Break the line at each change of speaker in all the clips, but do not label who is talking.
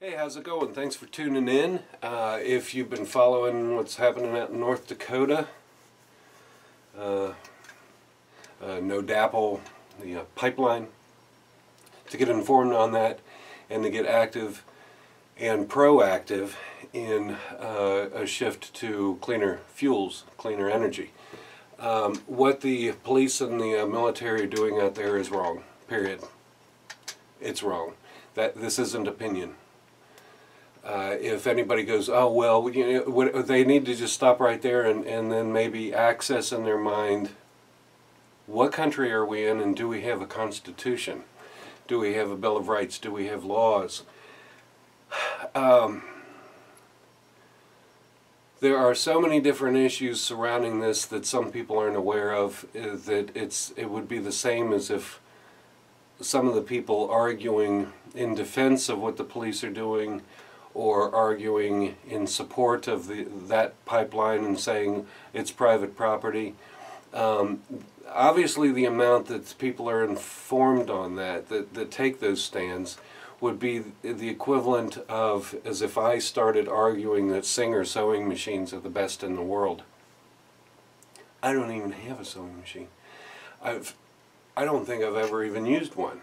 Hey, how's it going? Thanks for tuning in. Uh, if you've been following what's happening out in North Dakota, uh, uh, No DAPL, the uh, pipeline, to get informed on that and to get active and proactive in uh, a shift to cleaner fuels, cleaner energy. Um, what the police and the uh, military are doing out there is wrong, period. It's wrong. That This isn't opinion. Uh, if anybody goes, oh well, you know, they need to just stop right there and, and then maybe access in their mind, what country are we in and do we have a constitution? Do we have a Bill of Rights? Do we have laws? Um, there are so many different issues surrounding this that some people aren't aware of uh, that it's it would be the same as if some of the people arguing in defense of what the police are doing or arguing in support of the that pipeline and saying it's private property. Um, obviously, the amount that people are informed on that, that, that take those stands, would be the equivalent of as if I started arguing that Singer sewing machines are the best in the world. I don't even have a sewing machine. I've, I don't think I've ever even used one.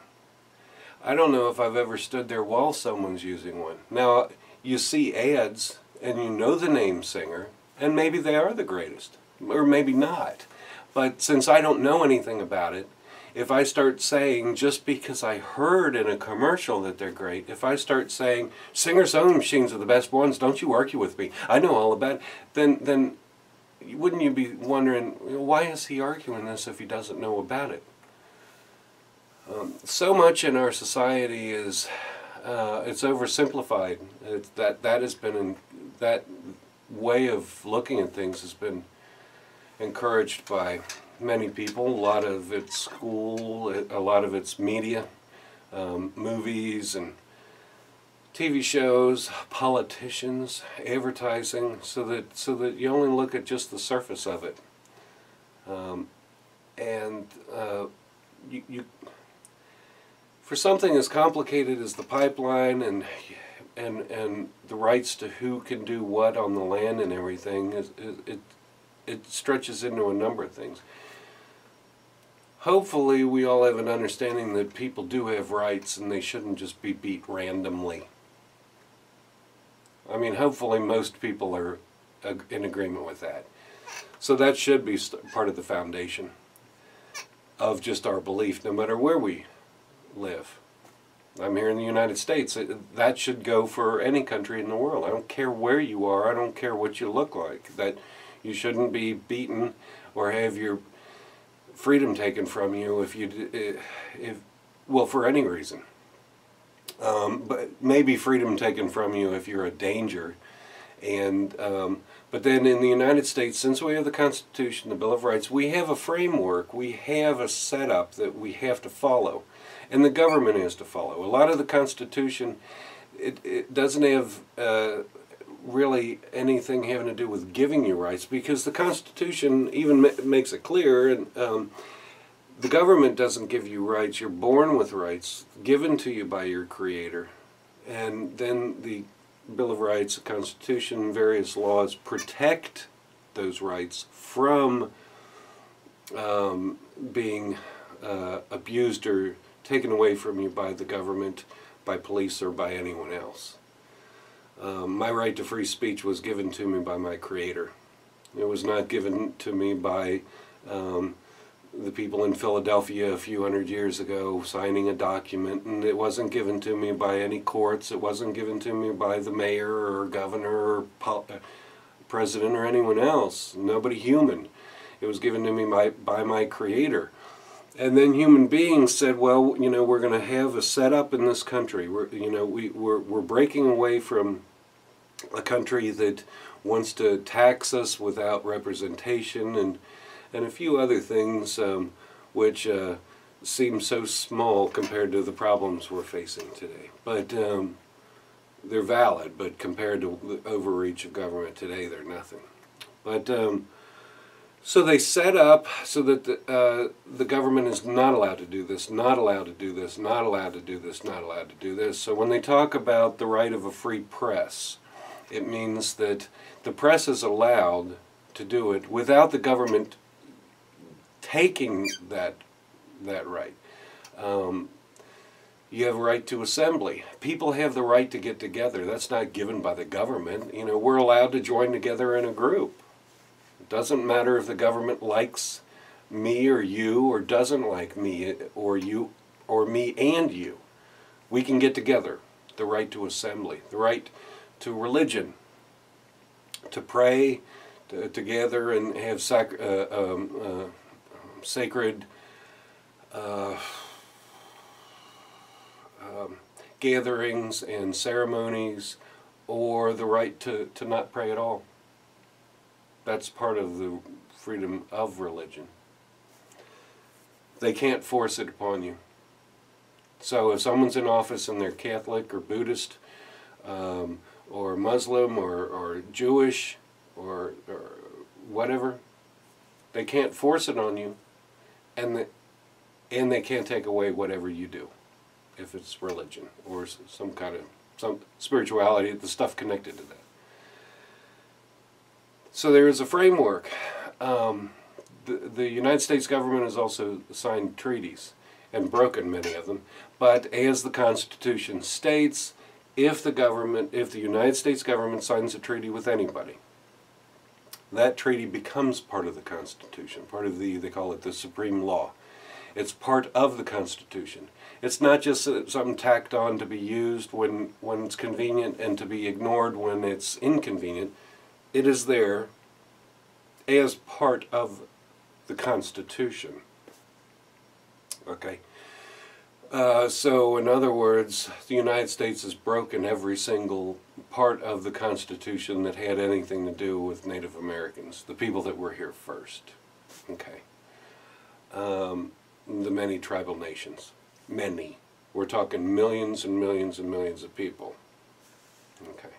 I don't know if I've ever stood there while someone's using one. Now, you see ads and you know the name Singer, and maybe they are the greatest, or maybe not. But since I don't know anything about it, if I start saying just because I heard in a commercial that they're great, if I start saying Singer sewing machines are the best ones, don't you argue with me? I know all about it. Then, then, wouldn't you be wondering why is he arguing this if he doesn't know about it? Um, so much in our society is uh, it's oversimplified. That that has been in, that way of looking at things has been encouraged by many people. A lot of it's school, a lot of it's media, um, movies and TV shows, politicians, advertising, so that so that you only look at just the surface of it. Um, and uh, you, you for something as complicated as the pipeline and and and the rights to who can do what on the land and everything is, it it stretches into a number of things. Hopefully, we all have an understanding that people do have rights and they shouldn't just be beat randomly. I mean, hopefully, most people are in agreement with that. So that should be part of the foundation of just our belief, no matter where we live. I'm here in the United States. That should go for any country in the world. I don't care where you are. I don't care what you look like. That you shouldn't be beaten or have your freedom taken from you if you if well for any reason. Um, but maybe freedom taken from you if you're a danger. And um, but then in the United States, since we have the Constitution, the Bill of Rights, we have a framework. We have a setup that we have to follow and the government has to follow. A lot of the Constitution, it, it doesn't have uh, really anything having to do with giving you rights because the Constitution even ma makes it clear and um, the government doesn't give you rights. You're born with rights given to you by your Creator. And then the Bill of Rights, the Constitution, various laws protect those rights from um, being uh, abused or taken away from you by the government, by police, or by anyone else. Um, my right to free speech was given to me by my Creator. It was not given to me by um, the people in Philadelphia a few hundred years ago signing a document, and it wasn't given to me by any courts. It wasn't given to me by the mayor or governor or uh, president or anyone else. Nobody human. It was given to me by, by my Creator. And then human beings said, well, you know, we're going to have a setup in this country. We're, you know, we, we're, we're breaking away from a country that wants to tax us without representation and, and a few other things um, which uh, seem so small compared to the problems we're facing today. But um, they're valid, but compared to the overreach of government today, they're nothing. But um, So they set up so that the, uh, the government is not allowed to do this, not allowed to do this, not allowed to do this, not allowed to do this. So when they talk about the right of a free press, it means that the press is allowed to do it without the government taking that that right. Um, you have a right to assembly. People have the right to get together. That's not given by the government. You know, we're allowed to join together in a group. It doesn't matter if the government likes me or you or doesn't like me or you or me and you. We can get together. The right to assembly, the right to religion, to pray to, together and have sac- uh, um, uh, sacred uh, um, gatherings and ceremonies, or the right to, to not pray at all. That's part of the freedom of religion. They can't force it upon you. So if someone's in office and they're Catholic or Buddhist um, or Muslim or, or Jewish or, or whatever, they can't force it on you and, the, and they can't take away whatever you do if it's religion or some kind of some spirituality, the stuff connected to that. So there is a framework. Um, the, the United States government has also signed treaties and broken many of them. But as the Constitution states, if the government, if the United States government signs a treaty with anybody, that treaty becomes part of the Constitution, part of the, they call it the supreme law. It's part of the Constitution. It's not just something tacked on to be used when, when it's convenient and to be ignored when it's inconvenient it is there as part of the Constitution. Okay. Uh, so, in other words, the United States has broken every single part of the Constitution that had anything to do with Native Americans, the people that were here first. Okay. Um, the many tribal nations. Many. We're talking millions and millions and millions of people. Okay.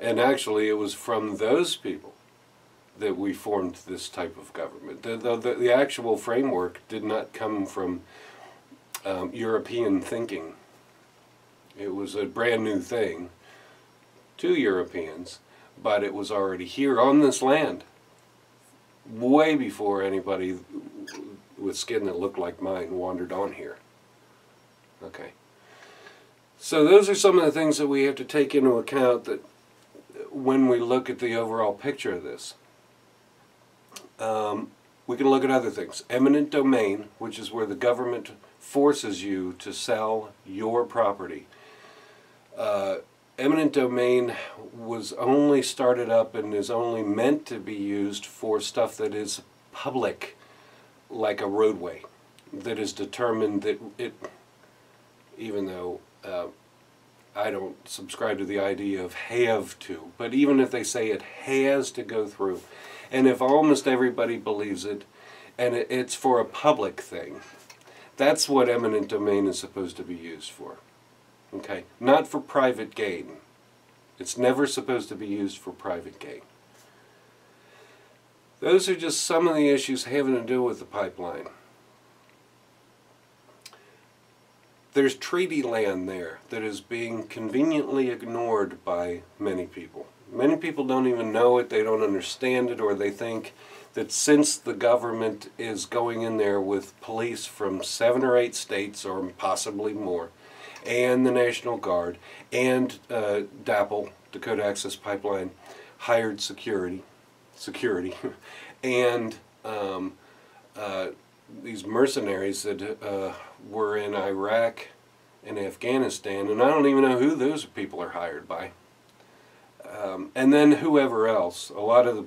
And actually, it was from those people that we formed this type of government. The, the, the, actual framework did not come from um, European thinking. It was a brand new thing to Europeans, but it was already here on this land way before anybody with skin that looked like mine wandered on here. Okay. So those are some of the things that we have to take into account that when we look at the overall picture of this. Um, we can look at other things. Eminent domain, which is where the government forces you to sell your property. Uh, eminent domain was only started up and is only meant to be used for stuff that is public, like a roadway, that is determined that it, even though uh, I don't subscribe to the idea of have to, but even if they say it has to go through, and if almost everybody believes it, and it's for a public thing, that's what eminent domain is supposed to be used for. Okay? Not for private gain. It's never supposed to be used for private gain. Those are just some of the issues having to do with the pipeline. there's treaty land there that is being conveniently ignored by many people. Many people don't even know it, they don't understand it, or they think that since the government is going in there with police from seven or eight states, or possibly more, and the National Guard, and uh, DAPL, Dakota Access Pipeline, hired security, security, and um, uh, these mercenaries that uh, were in Iraq and Afghanistan, and I don't even know who those people are hired by. Um, and then whoever else. A lot of the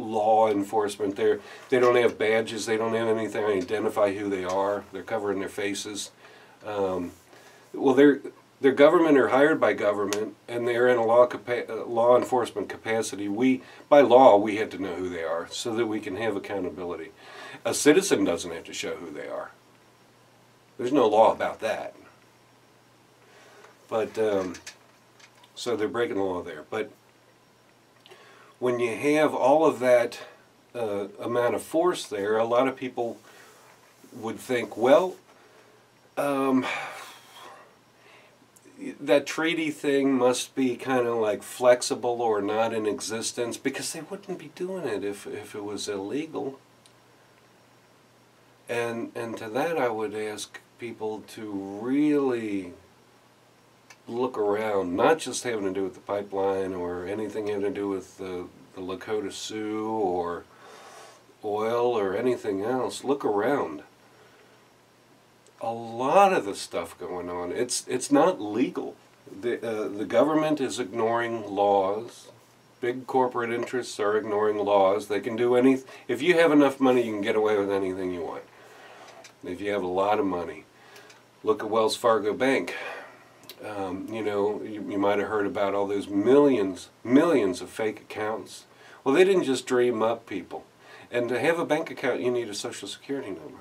law enforcement there, they don't have badges, they don't have anything to identify who they are. They're covering their faces. Um, well, they're they're government hired by government, and they're in a law capa- law enforcement capacity. We, by law, we have to know who they are so that we can have accountability. A citizen doesn't have to show who they are. There's no law about that. But, um, so they're breaking the law there. But when you have all of that uh, amount of force there, a lot of people would think, well, um, that treaty thing must be kind of like flexible or not in existence because they wouldn't be doing it if, if it was illegal. And, and to that I would ask people to really look around, not just having to do with the pipeline or anything having to do with the, the Lakota Sioux or oil or anything else. Look around. A lot of the stuff going on, it's, it's not legal. The, uh, the government is ignoring laws. Big corporate interests are ignoring laws. They can do anything. If you have enough money, you can get away with anything you want. If you have a lot of money. Look at Wells Fargo Bank. Um, you know, you, you might have heard about all those millions, millions of fake accounts. Well, they didn't just dream up people. And to have a bank account, you need a social security number.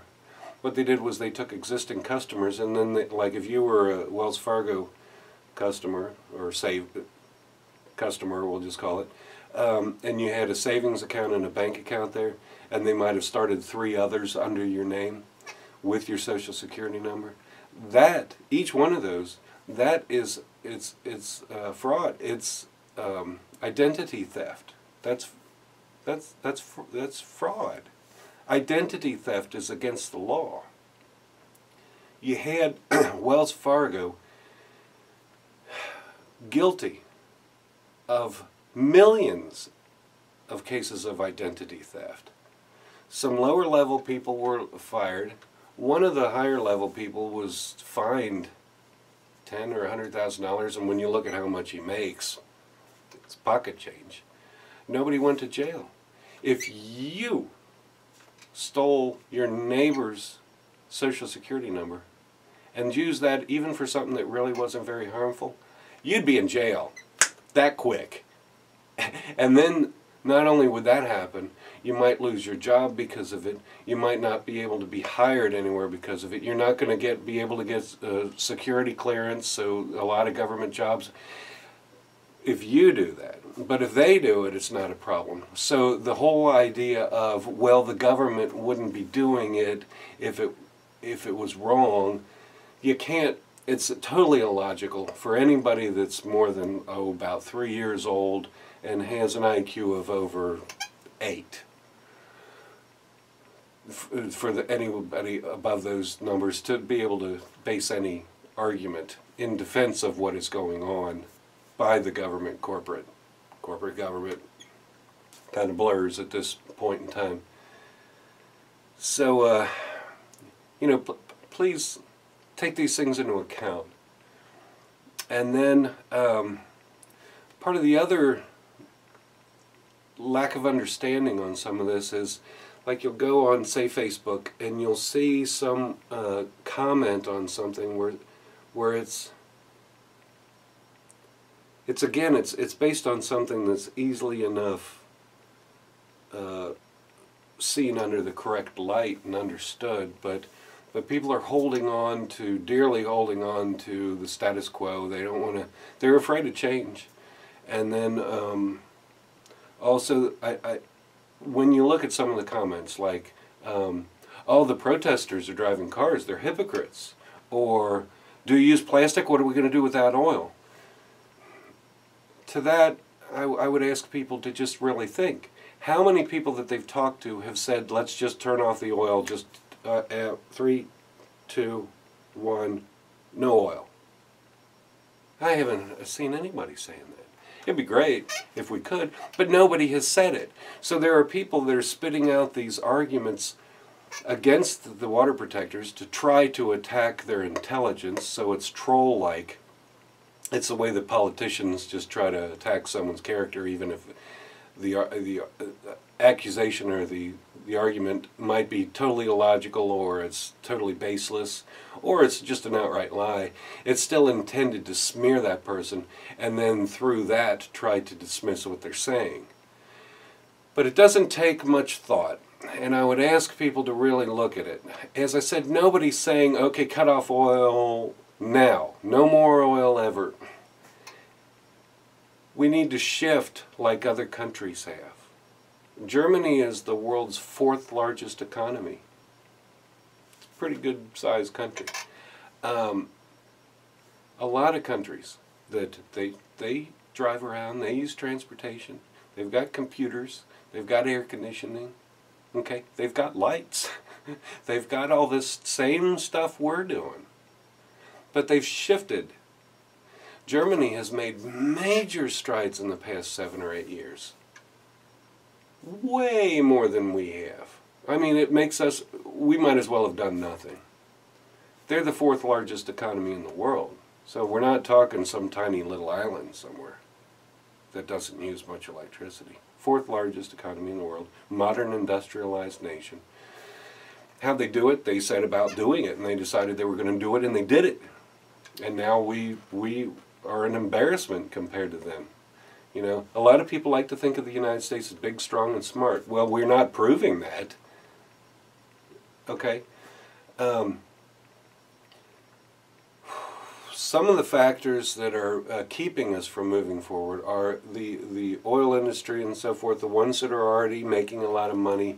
What they did was they took existing customers, and then, they, like if you were a Wells Fargo customer, or save customer, we'll just call it, um, and you had a savings account and a bank account there, and they might have started three others under your name with your social security number. That, each one of those, that is, it's, it's uh, fraud. It's um, identity theft. That's that's, that's, that's fraud. Identity theft is against the law. You had Wells Fargo guilty of millions of cases of identity theft. Some lower level people were fired. One of the higher level people was fined ten or hundred thousand dollars, and when you look at how much he makes, it's pocket change. Nobody went to jail. If you stole your neighbor's social security number and used that even for something that really wasn't very harmful, you'd be in jail that quick. and then not only would that happen, you might lose your job because of it. You might not be able to be hired anywhere because of it. You're not going to get be able to get uh, security clearance, so a lot of government jobs if you do that. But if they do it, it's not a problem. So the whole idea of well, the government wouldn't be doing it if it if it was wrong, you can't. It's totally illogical for anybody that's more than oh about three years old and has an IQ of over eight. For the, anybody above those numbers to be able to base any argument in defense of what is going on by the government corporate. Corporate government kind of blurs at this point in time. So, uh, you know, please take these things into account. And then um, part of the other lack of understanding on some of this is like you'll go on say Facebook and you'll see some uh, comment on something where where it's it's again it's it's based on something that's easily enough uh, seen under the correct light and understood but but people are holding on to dearly holding on to the status quo. They don't want to they're afraid of change. And then um, also I, I when you look at some of the comments like um, oh the protesters are driving cars they're hypocrites or do you use plastic? What are we going to do without oil to that, I, I would ask people to just really think. How many people that they've talked to have said, let's just turn off the oil, just uh, uh, three, two, one, no oil? I haven't seen anybody saying that. It'd be great if we could, but nobody has said it. So there are people that are spitting out these arguments against the water protectors to try to attack their intelligence so it's troll-like it's the way that politicians just try to attack someone's character, even if the uh, the uh, accusation or the the argument might be totally illogical or it's totally baseless or it's just an outright lie. It's still intended to smear that person and then through that try to dismiss what they're saying. But it doesn't take much thought. And I would ask people to really look at it. As I said, nobody's saying, okay, cut off oil now. No more oil ever. We need to shift like other countries have. Germany is the world's fourth largest economy. It's a pretty good sized country. Um, a lot of countries that they they drive around, they use transportation, they've got computers, they've got air conditioning, okay, they've got lights, they've got all this same stuff we're doing. But they've shifted. Germany has made major strides in the past seven or eight years. Way more than we have. I mean, it makes us, we might as well have done nothing. They're the fourth largest economy in the world. So we're not talking some tiny little island somewhere that doesn't use much electricity. Fourth largest economy in the world, modern industrialized nation. How'd they do it? They set about doing it and they decided they were going to do it and they did it. And now we, we are an embarrassment compared to them. You know, a lot of people like to think of the United States as big, strong, and smart. Well, we're not proving that. Okay? Um, some of the factors that are uh, keeping us from moving forward are the, the oil industry and so forth, the ones that are already making a lot of money,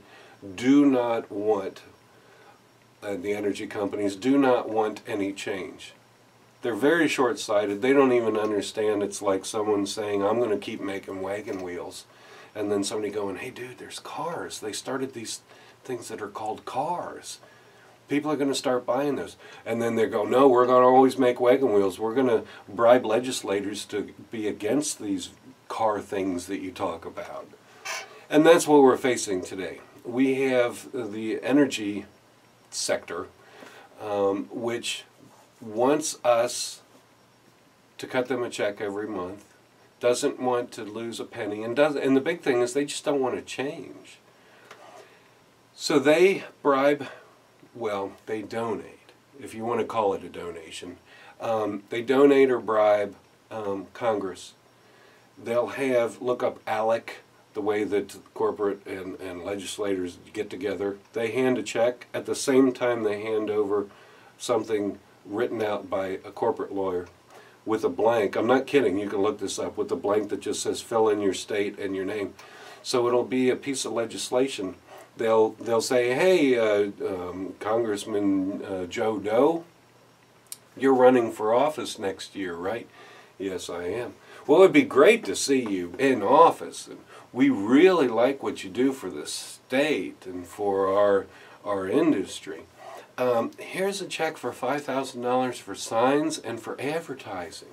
do not want, uh, the energy companies do not want any change. They're very short sighted. They don't even understand. It's like someone saying, I'm going to keep making wagon wheels. And then somebody going, hey, dude, there's cars. They started these things that are called cars people are going to start buying those. And then they go, no, we're going to always make wagon wheels. We're going to bribe legislators to be against these car things that you talk about. And that's what we're facing today. We have the energy sector, um, which wants us to cut them a check every month, doesn't want to lose a penny, and does. And the big thing is they just don't want to change. So they bribe well, they donate, if you want to call it a donation. Um, they donate or bribe um, Congress. They'll have, look up ALEC, the way that corporate and, and legislators get together. They hand a check at the same time they hand over something written out by a corporate lawyer with a blank. I'm not kidding, you can look this up, with a blank that just says fill in your state and your name. So it'll be a piece of legislation they'll they'll say, "Hey, uh, um, Congressman uh, Joe Doe, you're running for office next year, right?" "Yes, I am." Well, it'd be great to see you in office, and we really like what you do for the state and for our our industry. Um, here's a check for five thousand dollars for signs and for advertising.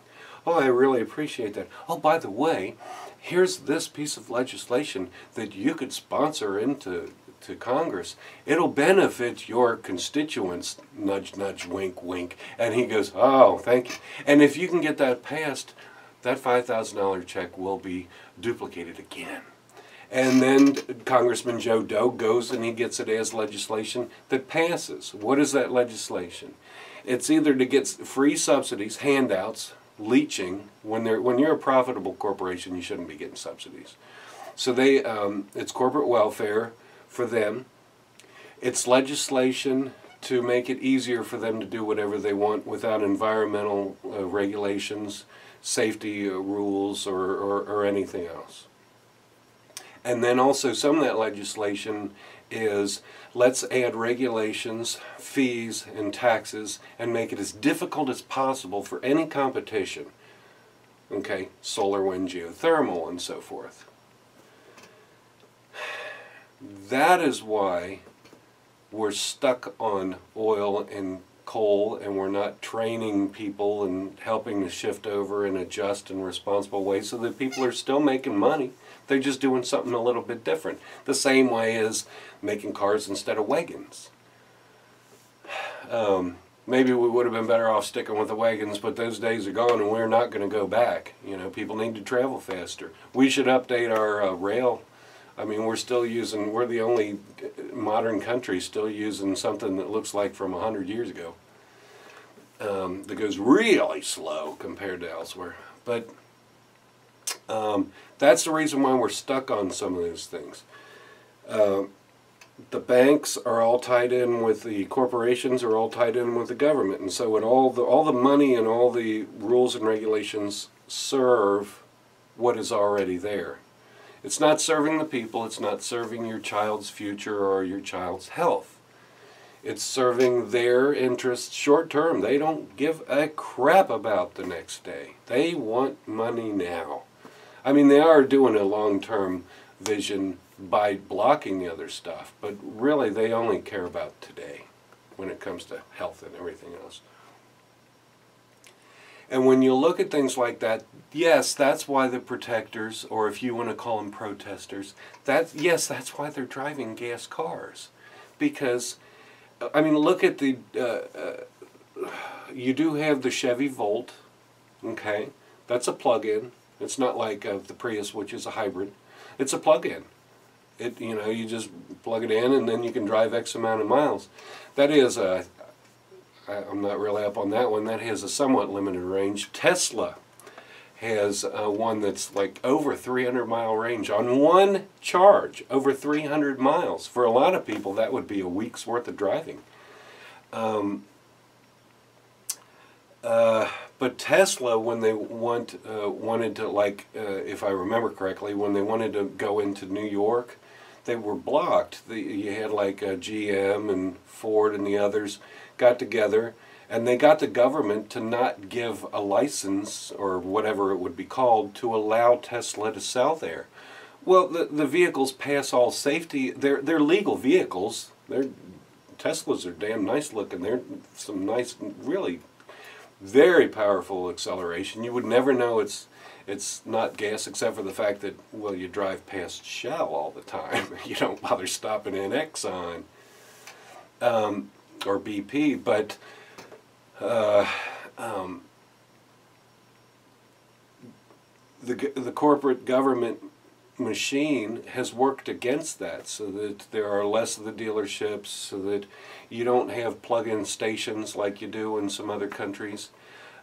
Oh, I really appreciate that. Oh, by the way, here's this piece of legislation that you could sponsor into to Congress, it'll benefit your constituents, nudge, nudge, wink, wink. And he goes, oh, thank you. And if you can get that passed, that $5,000 check will be duplicated again. And then Congressman Joe Doe goes and he gets it as legislation that passes. What is that legislation? It's either to get free subsidies, handouts, leeching. When they're when you're a profitable corporation, you shouldn't be getting subsidies. So they, um, it's corporate welfare for them. It's legislation to make it easier for them to do whatever they want without environmental uh, regulations, safety uh, rules, or, or, or anything else. And then also some of that legislation is let's add regulations, fees, and taxes and make it as difficult as possible for any competition. Okay, solar, wind, geothermal, and so forth. That is why we're stuck on oil and coal and we're not training people and helping to shift over in a just and responsible way so that people are still making money. They're just doing something a little bit different. The same way as making cars instead of wagons. Um, maybe we would have been better off sticking with the wagons, but those days are gone and we're not going to go back. You know, people need to travel faster. We should update our uh, rail I mean, we're still using, we're the only modern country still using something that looks like from 100 years ago. Um, that goes really slow compared to elsewhere. But um, that's the reason why we're stuck on some of those things. Uh, the banks are all tied in with the corporations are all tied in with the government and so it all the all the money and all the rules and regulations serve what is already there It's not serving the people, it's not serving your child's future or your child's health. It's serving their interests short term. They don't give a crap about the next day. They want money now. I mean, they are doing a long term vision by blocking the other stuff, but really they only care about today when it comes to health and everything else. And when you look at things like that, yes, that's why the protectors, or if you want to call them protesters, that yes, that's why they're driving gas cars, because, I mean, look at the. Uh, uh, you do have the Chevy Volt, okay? That's a plug-in. It's not like uh, the Prius, which is a hybrid. It's a plug-in. It you know you just plug it in and then you can drive X amount of miles. That is a I, I'm not really up on that one. That has a somewhat limited range. Tesla has uh, one that's like over 300 mile range on one charge, over 300 miles. For a lot of people, that would be a week's worth of driving. Um, uh, but Tesla, when they want uh, wanted to, like, uh, if I remember correctly, when they wanted to go into New York, they were blocked. The, you had like uh, GM and Ford and the others got together and they got the government to not give a license or whatever it would be called to allow Tesla to sell there. Well, the, the vehicles pass all safety. They're, they're legal vehicles. They're, Teslas are damn nice looking. They're some nice, really very powerful acceleration. You would never know it's it's not gas except for the fact that well you drive past Shell all the time. you don't bother stopping in Exxon. Um, or BP, but uh, um, the the corporate government machine has worked against that, so that there are less of the dealerships, so that you don't have plug-in stations like you do in some other countries.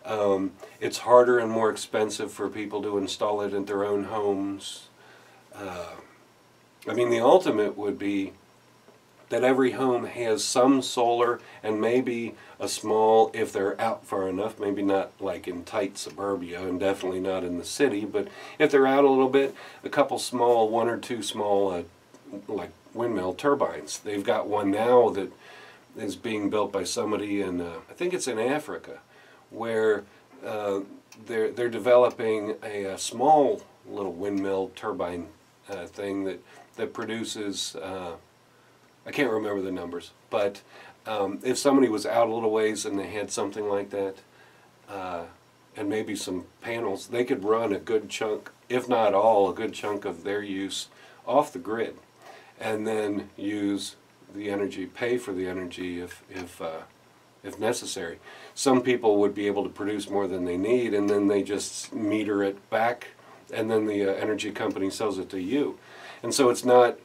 Um, it's harder and more expensive for people to install it in their own homes. Uh, I mean, the ultimate would be that every home has some solar and maybe a small, if they're out far enough, maybe not like in tight suburbia and definitely not in the city, but if they're out a little bit, a couple small, one or two small, uh, like windmill turbines. They've got one now that is being built by somebody in, uh, I think it's in Africa, where uh, they're, they're developing a, a, small little windmill turbine uh, thing that, that produces uh, I can't remember the numbers, but um, if somebody was out a little ways and they had something like that, uh, and maybe some panels, they could run a good chunk, if not all, a good chunk of their use off the grid, and then use the energy, pay for the energy if if uh, if necessary. Some people would be able to produce more than they need, and then they just meter it back, and then the uh, energy company sells it to you, and so it's not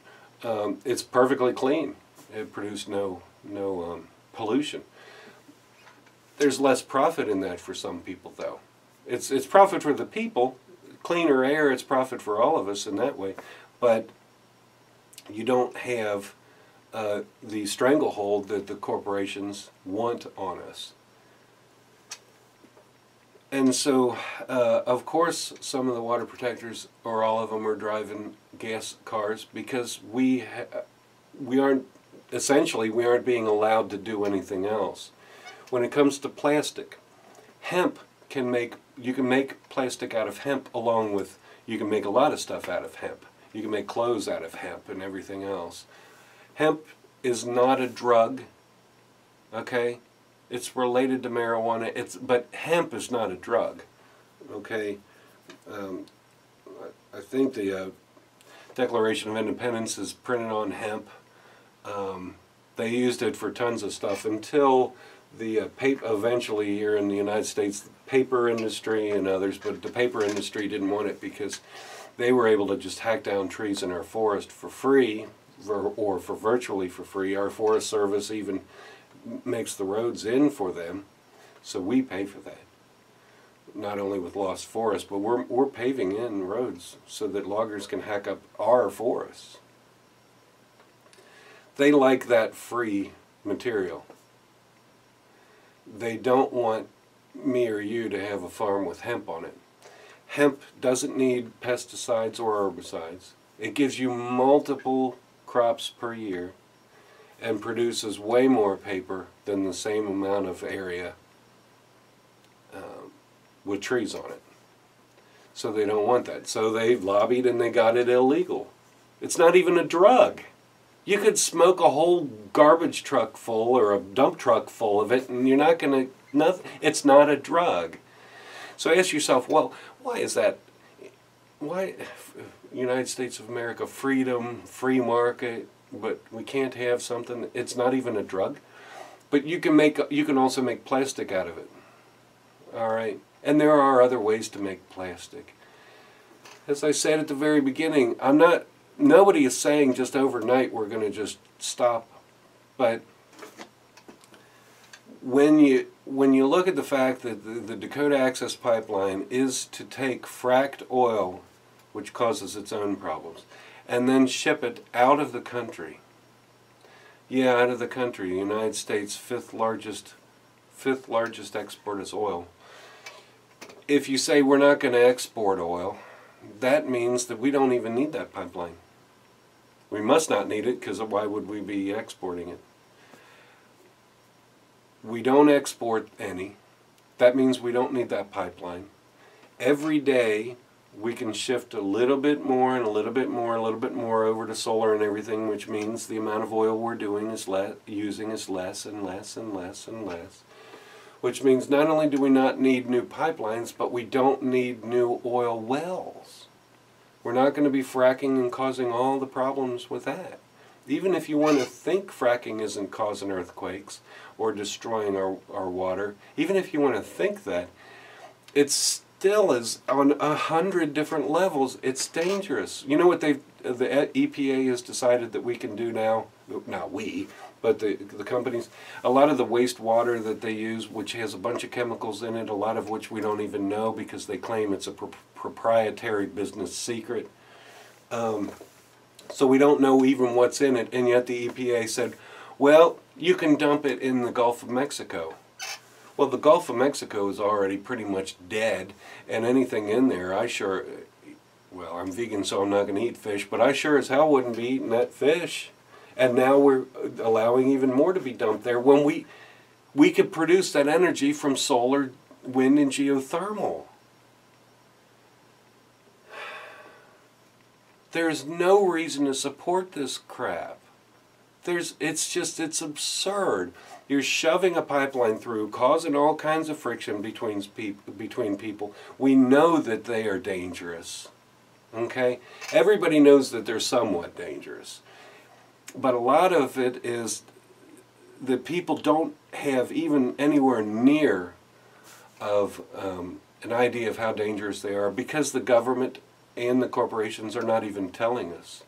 um, it's perfectly clean. It produced no no um, pollution. There's less profit in that for some people, though. It's it's profit for the people, cleaner air. It's profit for all of us in that way, but you don't have uh, the stranglehold that the corporations want on us. And so, uh, of course, some of the water protectors, or all of them, are driving gas cars because we we aren't essentially we aren't being allowed to do anything else. When it comes to plastic, hemp can make you can make plastic out of hemp along with you can make a lot of stuff out of hemp. You can make clothes out of hemp and everything else. Hemp is not a drug. Okay? It's related to marijuana. It's but hemp is not a drug. Okay? Um, I think the uh, Declaration of Independence is printed on hemp. Um, they used it for tons of stuff until the uh, paper eventually here in the United States, the paper industry and others, but the paper industry didn't want it because they were able to just hack down trees in our forest for free, or for virtually for free. Our Forest Service even makes the roads in for them, so we pay for that not only with lost forests, but we're, we're paving in roads so that loggers can hack up our forests. They like that free material. They don't want me or you to have a farm with hemp on it. Hemp doesn't need pesticides or herbicides. It gives you multiple crops per year and produces way more paper than the same amount of area um, with trees on it. So they don't want that. So they lobbied and they got it illegal. It's not even a drug. You could smoke a whole garbage truck full or a dump truck full of it and you're not going to, nothing, it's not a drug. So ask yourself, well, why is that? Why, United States of America, freedom, free market, but we can't have something, it's not even a drug. But you can make, you can also make plastic out of it. All right. And there are other ways to make plastic. As I said at the very beginning, I'm not, nobody is saying just overnight we're going to just stop. But when you, when you look at the fact that the, the Dakota Access Pipeline is to take fracked oil, which causes its own problems, and then ship it out of the country. Yeah, out of the country. The United States' fifth largest, fifth largest export is oil if you say we're not going to export oil, that means that we don't even need that pipeline. We must not need it because why would we be exporting it? We don't export any. That means we don't need that pipeline. Every day we can shift a little bit more and a little bit more, and a little bit more over to solar and everything, which means the amount of oil we're doing is le using is less and less and less and less which means not only do we not need new pipelines, but we don't need new oil wells. We're not going to be fracking and causing all the problems with that. Even if you want to think fracking isn't causing earthquakes or destroying our, our water, even if you want to think that, it still is on a hundred different levels. It's dangerous. You know what they've the EPA has decided that we can do now? Not we, but the, the companies, a lot of the wastewater that they use, which has a bunch of chemicals in it, a lot of which we don't even know because they claim it's a pro proprietary business secret. Um, so we don't know even what's in it, and yet the EPA said, well, you can dump it in the Gulf of Mexico. Well, the Gulf of Mexico is already pretty much dead, and anything in there, I sure, well, I'm vegan, so I'm not going to eat fish, but I sure as hell wouldn't be eating that fish and now we're allowing even more to be dumped there when we we could produce that energy from solar, wind, and geothermal. There's no reason to support this crap. There's, it's just, it's absurd. You're shoving a pipeline through, causing all kinds of friction between, between people. We know that they are dangerous. Okay? Everybody knows that they're somewhat dangerous but a lot of it is that people don't have even anywhere near of um, an idea of how dangerous they are because the government and the corporations are not even telling us.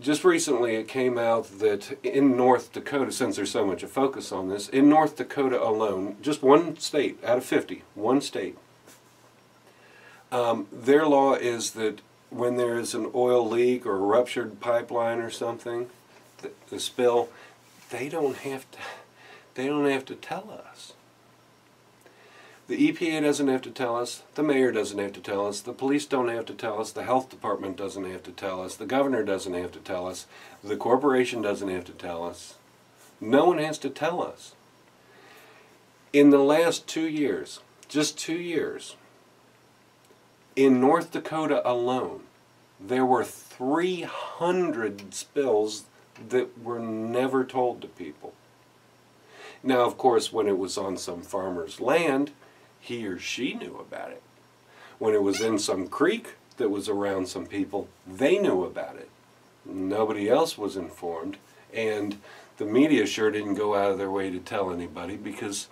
Just recently it came out that in North Dakota, since there's so much a focus on this, in North Dakota alone, just one state out of 50, one state, um, their law is that when there is an oil leak or a ruptured pipeline or something, the, the spill, they don't have to they don't have to tell us. The EPA doesn't have to tell us, the mayor doesn't have to tell us, the police don't have to tell us, the health department doesn't have to tell us, the governor doesn't have to tell us, the corporation doesn't have to tell us. No one has to tell us. In the last two years, just two years, in North Dakota alone, there were 300 spills that were never told to people. Now, of course, when it was on some farmer's land, he or she knew about it. When it was in some creek that was around some people, they knew about it. Nobody else was informed, and the media sure didn't go out of their way to tell anybody because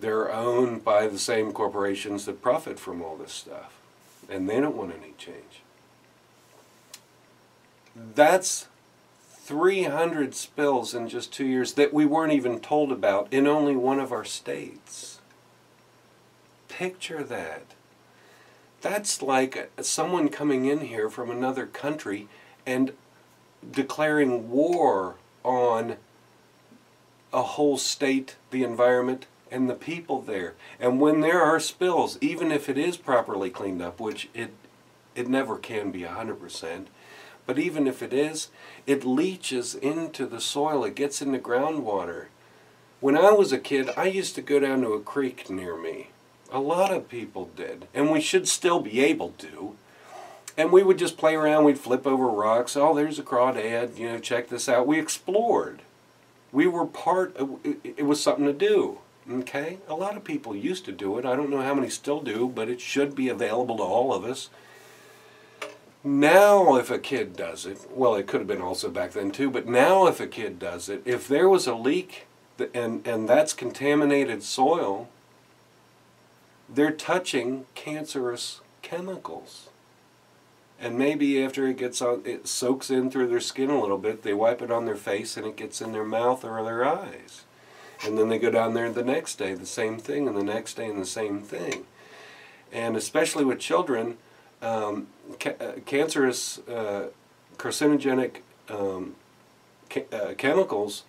they're owned by the same corporations that profit from all this stuff. And they don't want any change. That's 300 spills in just two years that we weren't even told about in only one of our states. Picture that. That's like someone coming in here from another country and declaring war on a whole state, the environment, and the people there. And when there are spills, even if it is properly cleaned up, which it It never can be 100%. But even if it is, it leaches into the soil, it gets in the groundwater. When I was a kid, I used to go down to a creek near me. A lot of people did, and we should still be able to. And we would just play around, we'd flip over rocks. Oh, there's a crawdad, you know, check this out. We explored. We were part, of, it was something to do. Okay? A lot of people used to do it. I don't know how many still do, but it should be available to all of us. Now, if a kid does it, well, it could have been also back then too, but now if a kid does it, if there was a leak and, and that's contaminated soil, they're touching cancerous chemicals. And maybe after it gets on, it soaks in through their skin a little bit, they wipe it on their face and it gets in their mouth or their eyes. And then they go down there the next day, the same thing, and the next day, and the same thing. And especially with children, um, ca uh, cancerous, uh, carcinogenic um, ca uh, chemicals,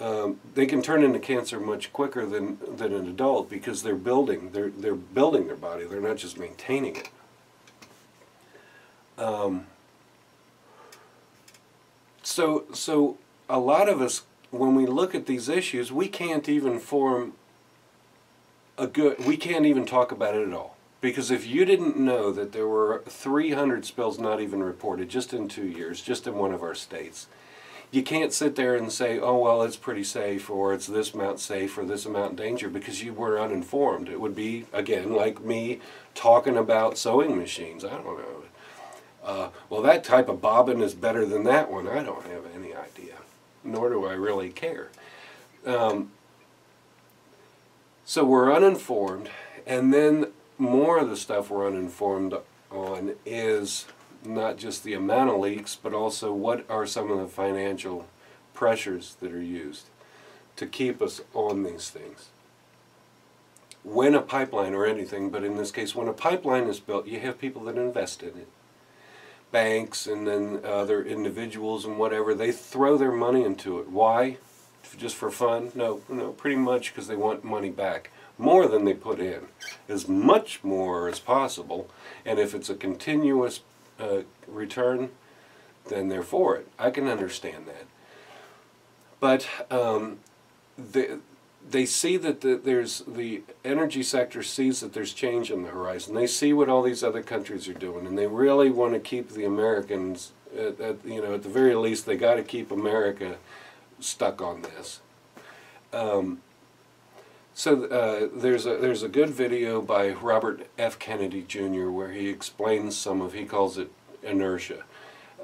um, they can turn into cancer much quicker than, than an adult because they're building, they're, they're building their body, they're not just maintaining it. Um, so, so a lot of us, when we look at these issues, we can't even form a good, we can't even talk about it at all. Because if you didn't know that there were 300 spills not even reported just in two years, just in one of our states, you can't sit there and say, oh, well, it's pretty safe, or it's this amount safe, or this amount danger, because you were uninformed. It would be, again, like me talking about sewing machines. I don't know. Uh, well, that type of bobbin is better than that one. I don't have any idea, nor do I really care. Um, so we're uninformed, and then more of the stuff we're uninformed on is not just the amount of leaks, but also what are some of the financial pressures that are used to keep us on these things. When a pipeline or anything, but in this case, when a pipeline is built, you have people that invest in it. Banks and then other individuals and whatever, they throw their money into it. Why? Just for fun? No, no, pretty much because they want money back more than they put in, as much more as possible. And if it's a continuous uh, return, then they're for it. I can understand that. But um, they, they see that the, there's the energy sector sees that there's change on the horizon. They see what all these other countries are doing, and they really want to keep the Americans. At, at you know, at the very least, they got to keep America stuck on this. Um, so uh, there's a there's a good video by Robert F. Kennedy Jr. where he explains some of he calls it inertia,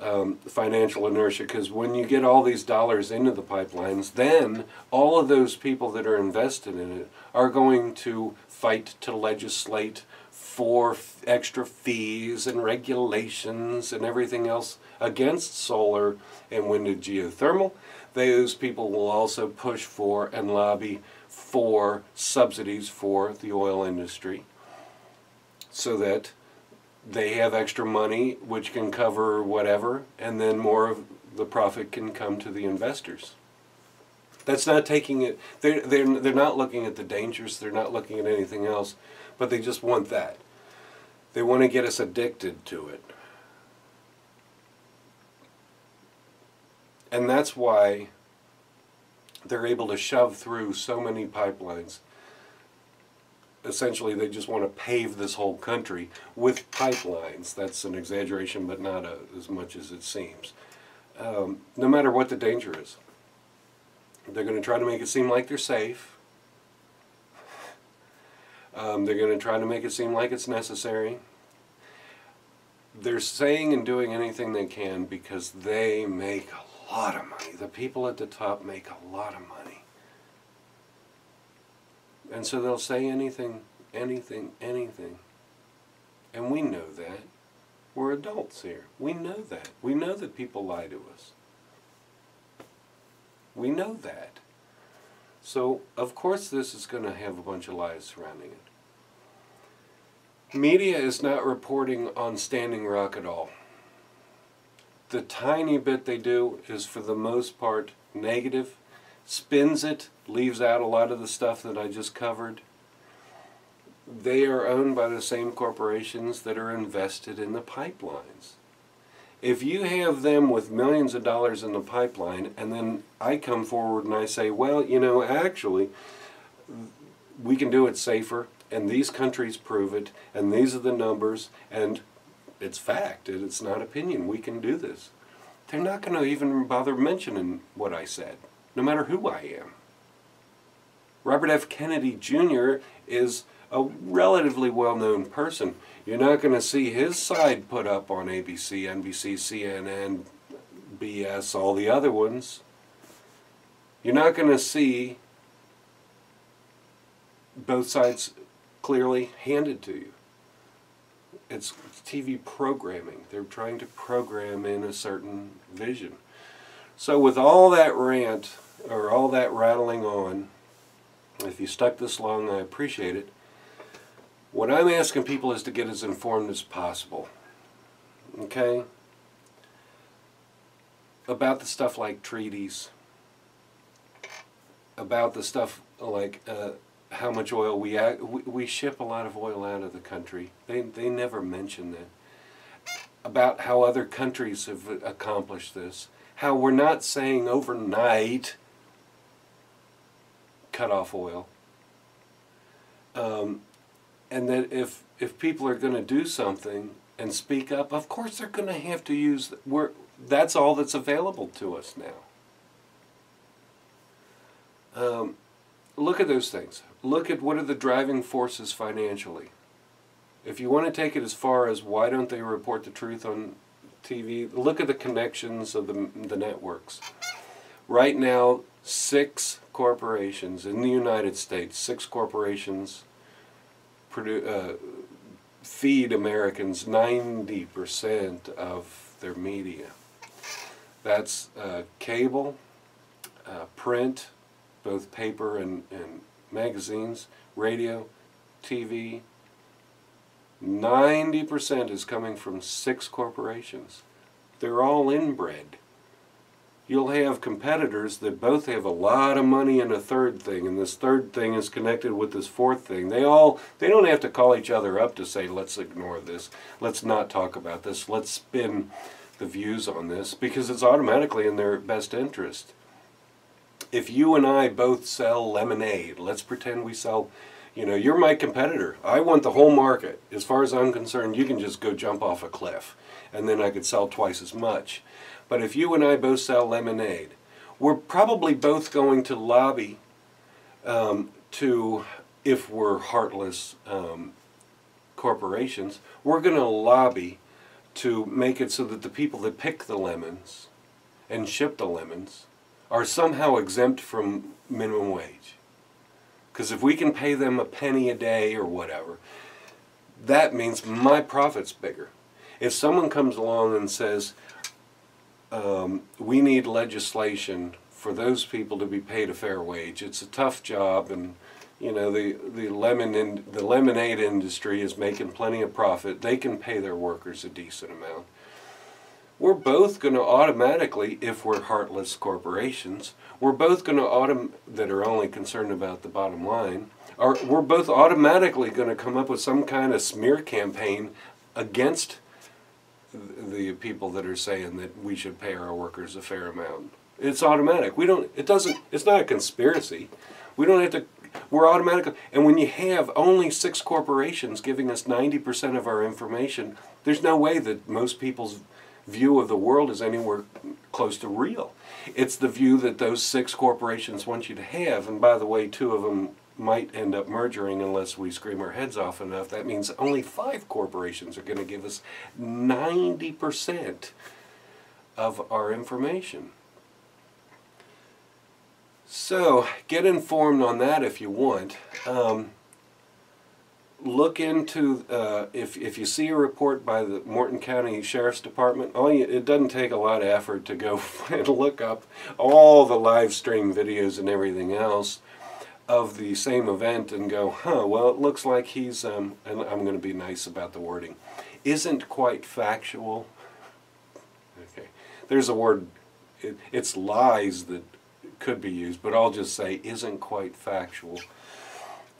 um, financial inertia. Because when you get all these dollars into the pipelines, then all of those people that are invested in it are going to fight to legislate for extra fees and regulations and everything else against solar and wind and geothermal. Those people will also push for and lobby for subsidies for the oil industry so that they have extra money which can cover whatever and then more of the profit can come to the investors. That's not taking it, they're, they're, they're not looking at the dangers, they're not looking at anything else, but they just want that. They want to get us addicted to it. And that's why they're able to shove through so many pipelines. Essentially, they just want to pave this whole country with pipelines. That's an exaggeration, but not a, as much as it seems. Um, no matter what the danger is. They're going to try to make it seem like they're safe. Um, they're going to try to make it seem like it's necessary. They're saying and doing anything they can because they make a lot of money. The people at the top make a lot of money. And so they'll say anything, anything, anything. And we know that. We're adults here. We know that. We know that people lie to us. We know that. So, of course, this is going to have a bunch of lies surrounding it. Media is not reporting on Standing Rock at all the tiny bit they do is for the most part negative, spins it, leaves out a lot of the stuff that I just covered. they are owned by the same corporations that are invested in the pipelines. If you have them with millions of dollars in the pipeline, and then I come forward and I say, well, you know, actually, we can do it safer, and these countries prove it, and these are the numbers, and it's fact, it's not opinion, we can do this. They're not going to even bother mentioning what I said, no matter who I am. Robert F. Kennedy Jr. is a relatively well known person. You're not going to see his side put up on ABC, NBC, CNN, BS, all the other ones. You're not going to see both sides clearly handed to you. It's TV programming. They're trying to program in a certain vision. So with all that rant, or all that rattling on, if you stuck this long, I appreciate it. What I'm asking people is to get as informed as possible. Okay? About the stuff like treaties, about the stuff like uh, how much oil we, we ship a lot of oil out of the country. They they never mention that. About how other countries have accomplished this. How we're not saying overnight cut off oil. Um, and that if if people are going to do something and speak up, of course they're going to have to use. We're, that's all that's available to us now. Um, look at those things. Look at what are the driving forces financially. If you want to take it as far as why don't they report the truth on TV, look at the connections of the, the networks. Right now, six corporations in the United States, six corporations produ- uh, feed Americans 90% of their media. That's uh, cable, uh, print, both paper and, and magazines, radio, TV. 90% is coming from six corporations. They're all inbred. You'll have competitors that both have a lot of money in a third thing and this third thing is connected with this fourth thing. They all they don't have to call each other up to say let's ignore this. Let's not talk about this. Let's spin the views on this because it's automatically in their best interest if you and i both sell lemonade let's pretend we sell you know you're my competitor. I want the whole market. As far as i'm concerned you can just go jump off a cliff and then i could sell twice as much. But if you and I both sell lemonade, we're probably both going to lobby um, to, if we're heartless um, corporations, we're going to lobby to make it so that the people that pick the lemons and ship the lemons are somehow exempt from minimum wage. Because if we can pay them a penny a day or whatever, that means my profit's bigger. If someone comes along and says, um, we need legislation for those people to be paid a fair wage. It's a tough job, and you know the the lemon in, the lemonade industry is making plenty of profit. They can pay their workers a decent amount. We're both going to automatically, if we're heartless corporations, we're both going to autom that are only concerned about the bottom line. Are we're both automatically going to come up with some kind of smear campaign against the people that are saying that we should pay our workers a fair amount. It's automatic. We don't. It doesn't. It's not a conspiracy. We don't have to. We're automatic. And when you have only six corporations giving us ninety percent of our information, there's no way that most people's view of the world is anywhere close to real. It's the view that those six corporations want you to have. And by the way, two of them might end up merging unless we scream our heads off enough. That means only five corporations are going to give us 90% of our information. So get informed on that if you want. Um, look into uh, if if you see a report by the Morton County Sheriff's Department. All it doesn't take a lot of effort to go and look up all the live stream videos and everything else of the same event and go, huh, well, it looks like he's, um, and I'm going to be nice about the wording, isn't quite factual. Okay, there's a word, it, it's lies that could be used, but I'll just say isn't quite factual.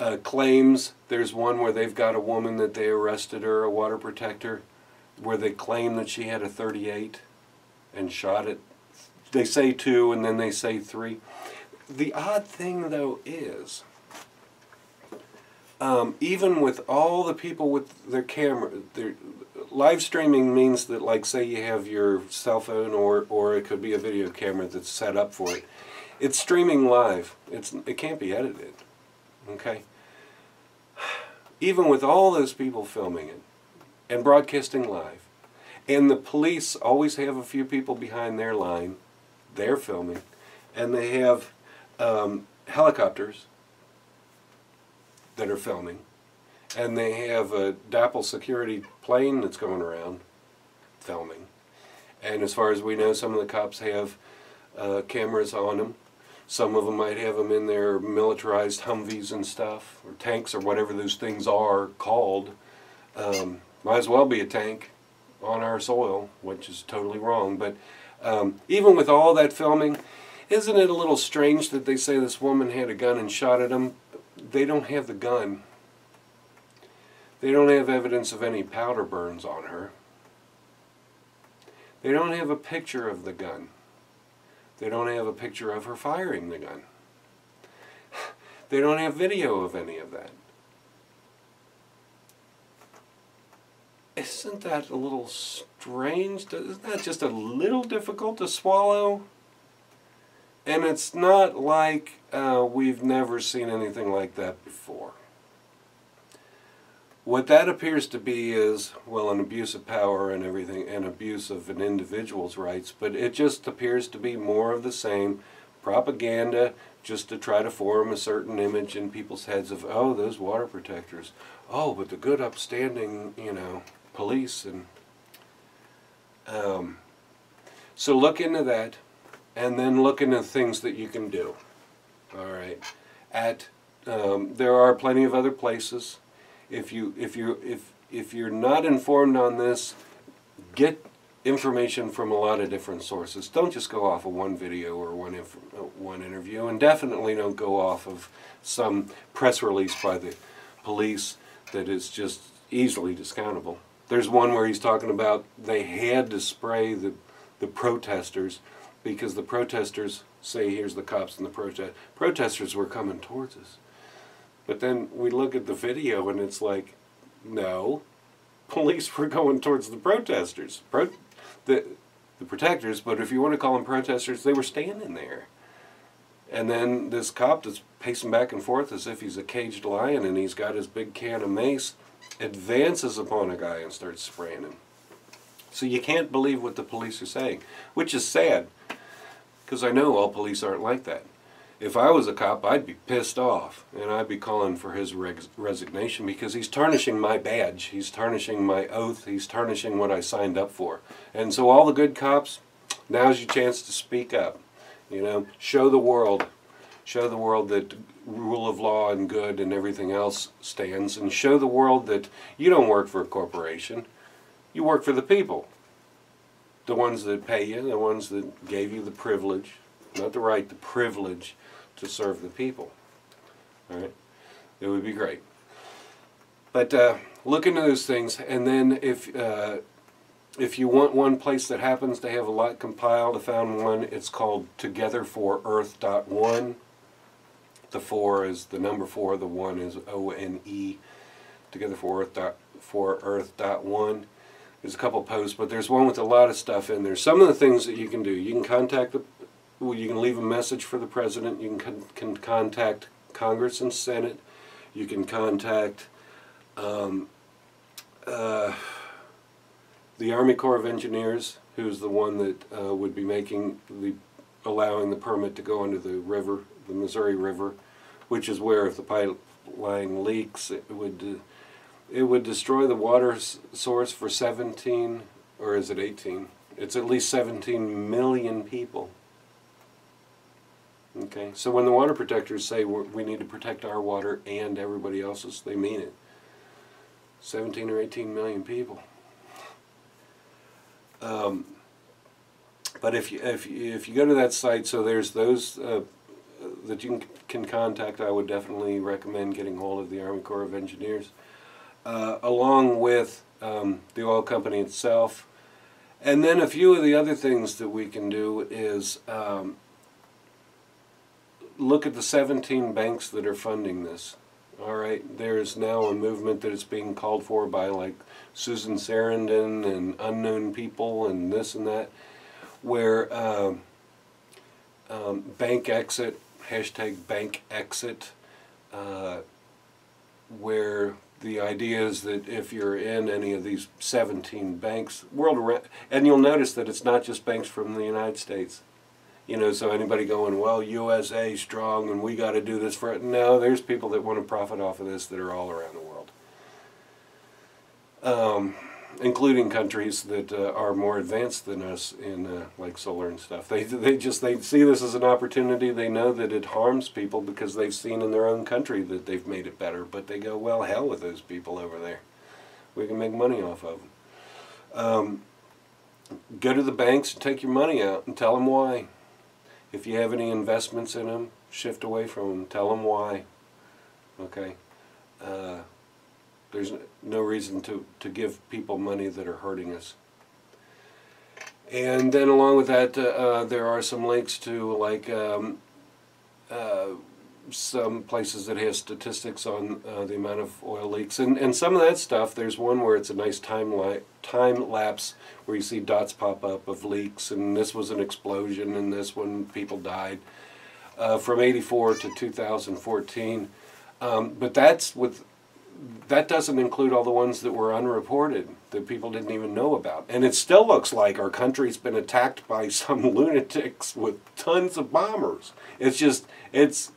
Uh, claims. There's one where they've got a woman that they arrested her, a water protector, where they claim that she had a 38 and shot it. They say two and then they say three. The odd thing, though, is um, even with all the people with their camera, their live streaming means that, like, say you have your cell phone or or it could be a video camera that's set up for it. It's streaming live. It's it can't be edited. Okay. Even with all those people filming it and broadcasting live, and the police always have a few people behind their line, they're filming, and they have um, helicopters that are filming, and they have a DAPL security plane that's going around filming. And as far as we know, some of the cops have uh, cameras on them. Some of them might have them in their militarized Humvees and stuff, or tanks, or whatever those things are called. Um, might as well be a tank on our soil, which is totally wrong. But um, even with all that filming, isn't it a little strange that they say this woman had a gun and shot at him? They don't have the gun. They don't have evidence of any powder burns on her. They don't have a picture of the gun. They don't have a picture of her firing the gun. They don't have video of any of that. Isn't that a little strange? Isn't that just a little difficult to swallow? And it's not like uh, we've never seen anything like that before. What that appears to be is, well, an abuse of power and everything, an abuse of an individual's rights, but it just appears to be more of the same propaganda just to try to form a certain image in people's heads of, oh, those water protectors. Oh, but the good, upstanding, you know, police and um, so look into that and then look into things that you can do all right at um, there are plenty of other places if you if you if if you're not informed on this get information from a lot of different sources don't just go off of one video or one uh, one interview and definitely don't go off of some press release by the police that is just easily discountable there's one where he's talking about they had to spray the, the protesters because the protesters say, here's the cops and the protest. Protesters were coming towards us. But then we look at the video and it's like, no, police were going towards the protesters. Pro- the, the protectors, but if you want to call them protesters, they were standing there. And then this cop that's pacing back and forth as if he's a caged lion and he's got his big can of mace advances upon a guy and starts spraying him. So you can't believe what the police are saying, which is sad, because I know all police aren't like that. If I was a cop, I'd be pissed off, and I'd be calling for his resignation because he's tarnishing my badge, he's tarnishing my oath, he's tarnishing what I signed up for. And so all the good cops, now's your chance to speak up. You know, show the world show the world that rule of law and good and everything else stands, and show the world that you don't work for a corporation, you work for the people. The ones that pay you, the ones that gave you the privilege, not the right, the privilege to serve the people. All right? It would be great. But uh, look into those things, and then if uh, if you want one place that happens to have a lot compiled, I found one. It's called Together for Earth Together4Earth.one. The four is the number four, the one is O N E, together for Earth dot, for Earth dot one. There's a couple posts, but there's one with a lot of stuff in there. Some of the things that you can do, you can contact the, you can leave a message for the president. You can, can contact Congress and Senate. You can contact um, uh, the Army Corps of Engineers, who's the one that uh, would be making the allowing the permit to go into the river the Missouri River, which is where if the pipeline leaks, it would it would destroy the water source for 17 or is it 18? It's at least 17 million people. Okay, so when the water protectors say we need to protect our water and everybody else's, they mean it. 17 or 18 million people. Um, but if you, if, you, if you go to that site, so there's those uh, that you can, contact, I would definitely recommend getting hold of the Army Corps of Engineers, uh, along with um, the oil company itself. And then a few of the other things that we can do is um, look at the 17 banks that are funding this. All right, there's now a movement that is being called for by like Susan Sarandon and unknown people and this and that, where um, um, bank exit, hashtag bank exit, uh, where the idea is that if you're in any of these 17 banks, world around, and you'll notice that it's not just banks from the United States. You know, so anybody going, well, USA strong and we got to do this for it. No, there's people that want to profit off of this that are all around the world. Um, including countries that uh, are more advanced than us in uh, like solar and stuff. They they just they see this as an opportunity. They know that it harms people because they've seen in their own country that they've made it better. But they go, well, hell with those people over there. We can make money off of them. Um, go to the banks and take your money out and tell them why. If you have any investments in them, shift away from them. Tell them why. Okay. Uh, there's no reason to, to give people money that are hurting us. And then along with that, uh, uh, there are some links to like um, uh, some places that have statistics on uh, the amount of oil leaks. And, and some of that stuff, there's one where it's a nice time, li- time lapse where you see dots pop up of leaks. And this was an explosion and this one people died uh, from 84 to 2014. Um, but that's with that doesn't include all the ones that were unreported that people didn't even know about. And it still looks like our country's been attacked by some lunatics with tons of bombers. It's just it's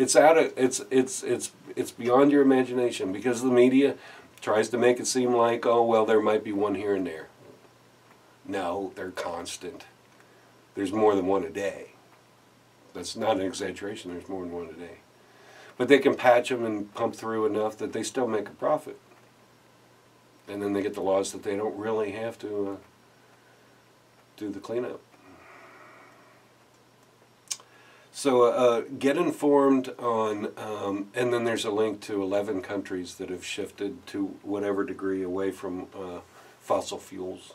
it's out of it's it's it's it's beyond your imagination because the media tries to make it seem like oh well there might be one here and there. No, they're constant. There's more than one a day. That's not an exaggeration. There's more than one a day. But they can patch them and pump through enough that they still make a profit. And then they get the laws that they don't really have to uh, do the cleanup. So uh, uh, get informed on, um, and then there's a link to 11 countries that have shifted to whatever degree away from uh, fossil fuels.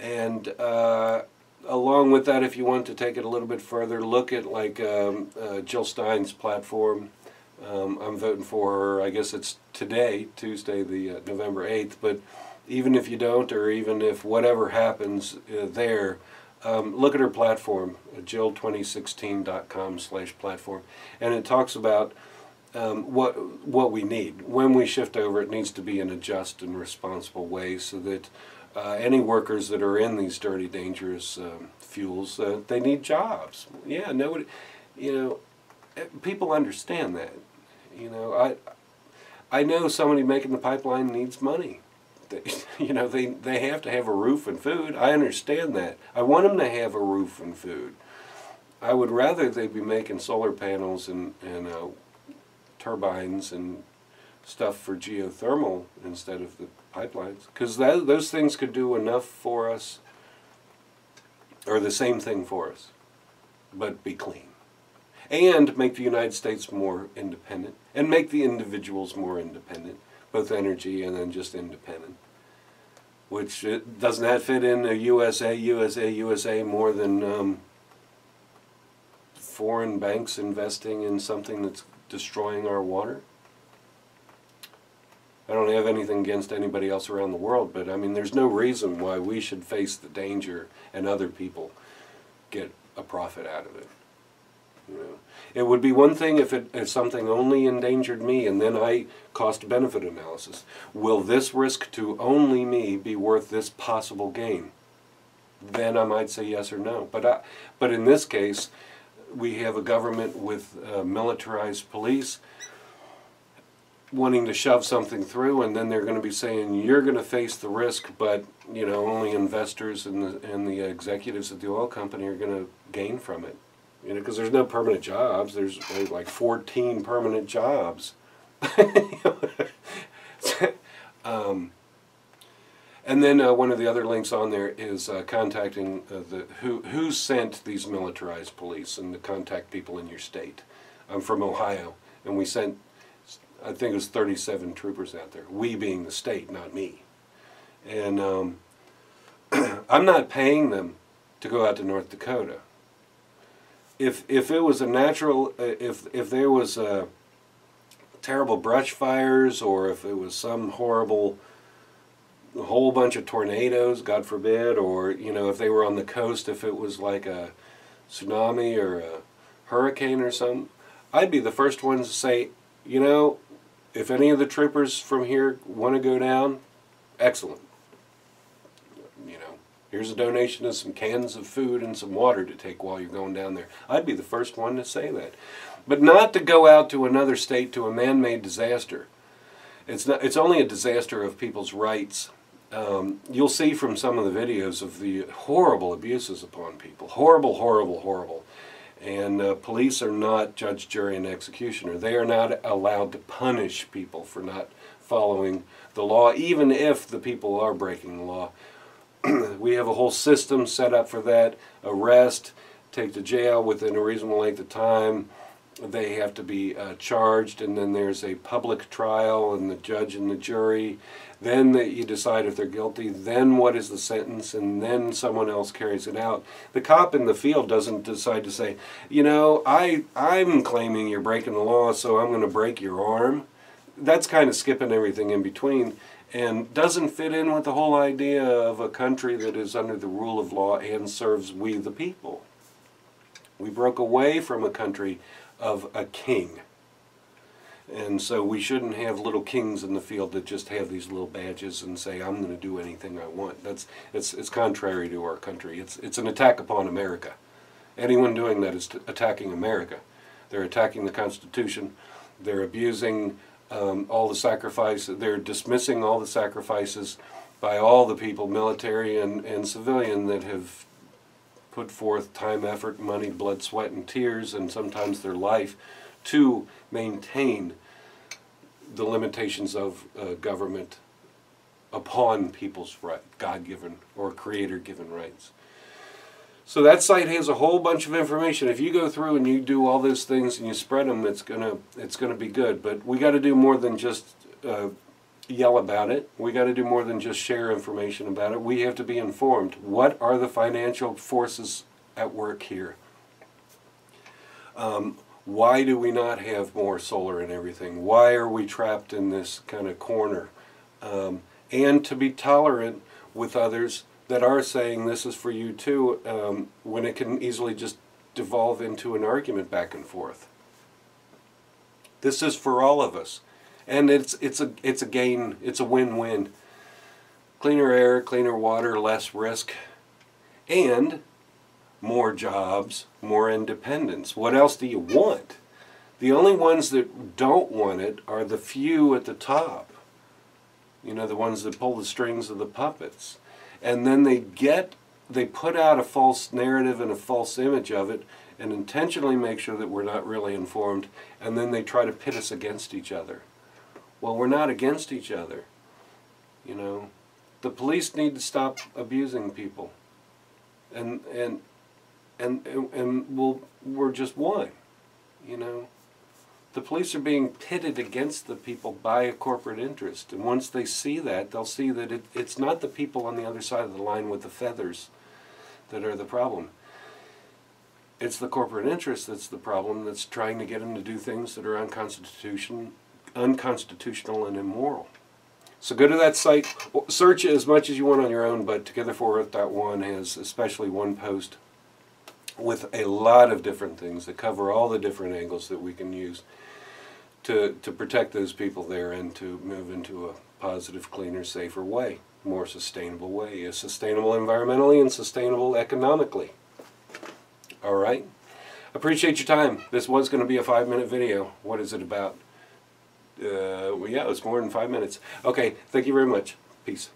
And uh, along with that, if you want to take it a little bit further, look at like um, uh, Jill Stein's platform. Um, I'm voting for her. I guess it's today, Tuesday, the uh, November 8th. But even if you don't, or even if whatever happens there, um, look at her platform, jill2016.com slash platform. And it talks about um, what, what we need. When we shift over, it needs to be in a just and responsible way so that uh, any workers that are in these dirty, dangerous um, fuels, uh, they need jobs. Yeah, nobody, you know, eh, people understand that. You know, I, I know somebody making the pipeline needs money. They, you know, they, they have to have a roof and food. I understand that. I want them to have a roof and food. I would rather they be making solar panels and, and uh, turbines and stuff for geothermal instead of the pipelines because those things could do enough for us or the same thing for us but be clean and make the united states more independent and make the individuals more independent both energy and then just independent which it, doesn't that fit in the usa usa usa more than um, foreign banks investing in something that's destroying our water I don't have anything against anybody else around the world, but I mean, there's no reason why we should face the danger and other people get a profit out of it. It would be one thing if it if something only endangered me, and then I cost benefit analysis. Will this risk to only me be worth this possible gain? Then I might say yes or no. But I, but in this case, we have a government with uh, militarized police wanting to shove something through, and then they're going to be saying you're going to face the risk, but you know only investors and the and the executives at the oil company are going to gain from it. You know, because there's no permanent jobs. There's like 14 permanent jobs. um, And then uh, one of the other links on there is uh, contacting uh, the who who sent these militarized police and to contact people in your state. I'm from Ohio, and we sent I think it was 37 troopers out there. We being the state, not me. And um, I'm not paying them to go out to North Dakota. If if it was a natural, uh, if if there was a terrible brush fires, or if it was some horrible whole bunch of tornadoes, God forbid, or you know, if they were on the coast, if it was like a tsunami or a hurricane or something, I'd be the first one to say, you know, if any of the troopers from here want to go down, excellent. Here's a donation of some cans of food and some water to take while you're going down there. I'd be the first one to say that. But not to go out to another state to a man-made disaster. It's not. It's only a disaster of people's rights um, you'll see from some of the videos of the horrible abuses upon people. Horrible, horrible, horrible. And uh, police are not judge, jury, and executioner. They are not allowed to punish people for not following the law, even if the people are breaking the law. we have a whole system set up for that. Arrest, take to jail within a reasonable length of time. They have to be uh, charged, and then there's a public trial, and the judge and the jury then you decide if they're guilty, then what is the sentence, and then someone else carries it out. The cop in the field doesn't decide to say, you know, I, I'm claiming you're breaking the law, so I'm going to break your arm. That's kind of skipping everything in between and doesn't fit in with the whole idea of a country that is under the rule of law and serves we the people. We broke away from a country of a king and so we shouldn't have little kings in the field that just have these little badges and say, I'm going to do anything I want. That's, it's, it's contrary to our country. It's, it's an attack upon America. Anyone doing that is attacking America. They're attacking the Constitution. They're abusing um, all the sacrifices. They're dismissing all the sacrifices by all the people, military and, and civilian, that have put forth time, effort, money, blood, sweat, and tears, and sometimes their life to maintain the limitations of uh, government upon people's right, God-given or creator-given rights. So that site has a whole bunch of information. If you go through and you do all those things and you spread them, it's gonna it's gonna be good. But we got to do more than just uh, yell about it. We got to do more than just share information about it. We have to be informed. What are the financial forces at work here? Um, why do we not have more solar and everything? Why are we trapped in this kind of corner? Um, and to be tolerant with others that are saying this is for you too, um, when it can easily just devolve into an argument back and forth. This is for all of us, and it's it's a it's a gain. It's a win-win. Cleaner air, cleaner water, less risk, and more jobs, more independence. What else do you want? The only ones that don't want it are the few at the top. You know, the ones that pull the strings of the puppets. And then they get, they put out a false narrative and a false image of it and intentionally make sure that we're not really informed. And then they try to pit us against each other. Well, we're not against each other. You know, the police need to stop abusing people. And, and and and we'll, we're just one, you know. The police are being pitted against the people by a corporate interest, and once they see that, they'll see that it, it's not the people on the other side of the line with the feathers that are the problem. It's the corporate interest that's the problem that's trying to get them to do things that are unconstitution, unconstitutional and immoral. So go to that site, search as much as you want on your own, but Together4Earth.one has especially one post with a lot of different things that cover all the different angles that we can use to, to protect those people there and to move into a positive, cleaner, safer way, more sustainable way, a sustainable environmentally and sustainable economically. All right? Appreciate your time. This was going to be a five minute video. What is it about? Uh, well, yeah, it's more than five minutes. Okay, thank you very much. Peace.